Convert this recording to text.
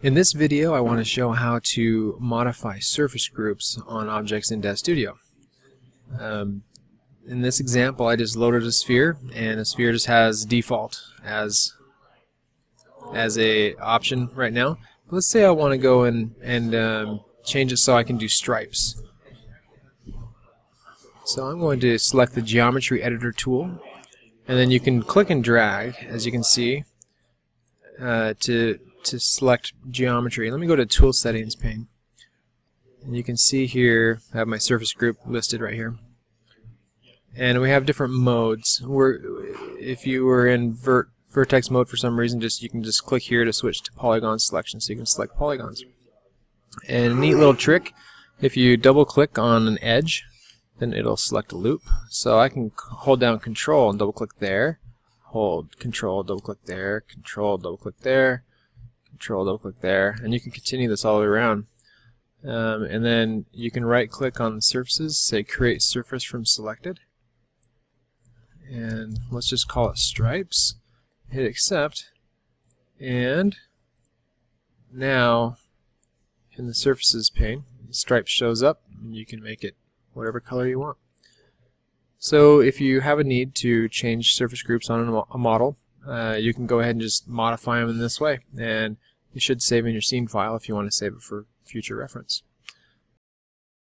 In this video I want to show how to modify surface groups on objects in DAZ Studio. Um, in this example I just loaded a sphere and a sphere just has default as as a option right now. But let's say I want to go in and um, change it so I can do stripes. So I'm going to select the geometry editor tool and then you can click and drag as you can see uh, to to select geometry. Let me go to tool settings pane. And you can see here I have my surface group listed right here. And we have different modes. We're, if you were in vert, vertex mode for some reason, just you can just click here to switch to polygon selection so you can select polygons. And a neat little trick, if you double click on an edge, then it'll select a loop. So I can hold down control and double click there, hold control, double click there, control, double click there, control double click there and you can continue this all the way around. Um, and then you can right click on the surfaces say create surface from selected. And let's just call it stripes hit accept and now in the surfaces pane stripe shows up and you can make it whatever color you want. So if you have a need to change surface groups on a model uh, you can go ahead and just modify them in this way and you should save in your scene file if you want to save it for future reference.